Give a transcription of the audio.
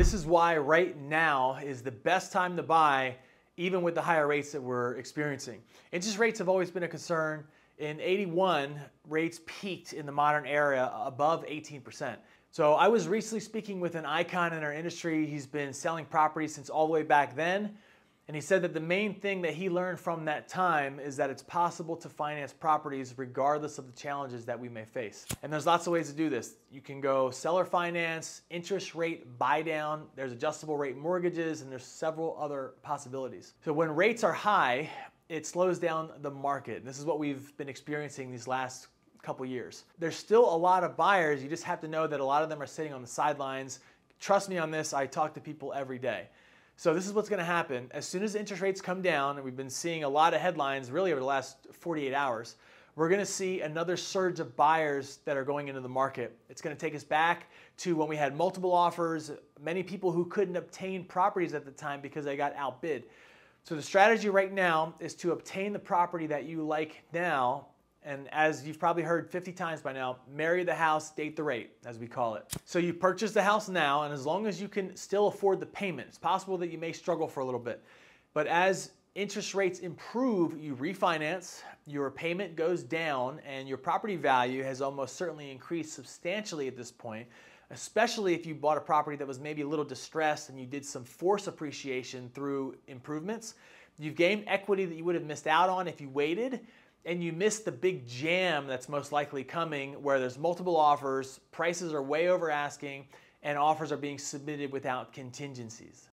This is why right now is the best time to buy, even with the higher rates that we're experiencing. Interest rates have always been a concern. In 81, rates peaked in the modern era above 18%. So I was recently speaking with an icon in our industry. He's been selling properties since all the way back then. And he said that the main thing that he learned from that time is that it's possible to finance properties regardless of the challenges that we may face. And there's lots of ways to do this. You can go seller finance, interest rate buy down, there's adjustable rate mortgages, and there's several other possibilities. So when rates are high, it slows down the market. This is what we've been experiencing these last couple years. There's still a lot of buyers. You just have to know that a lot of them are sitting on the sidelines. Trust me on this, I talk to people every day. So this is what's going to happen. As soon as interest rates come down, and we've been seeing a lot of headlines really over the last 48 hours, we're going to see another surge of buyers that are going into the market. It's going to take us back to when we had multiple offers, many people who couldn't obtain properties at the time because they got outbid. So the strategy right now is to obtain the property that you like now and as you've probably heard 50 times by now, marry the house, date the rate, as we call it. So you purchase the house now, and as long as you can still afford the payment, it's possible that you may struggle for a little bit. But as interest rates improve, you refinance, your payment goes down, and your property value has almost certainly increased substantially at this point, especially if you bought a property that was maybe a little distressed and you did some force appreciation through improvements. You've gained equity that you would have missed out on if you waited and you miss the big jam that's most likely coming where there's multiple offers, prices are way over asking, and offers are being submitted without contingencies.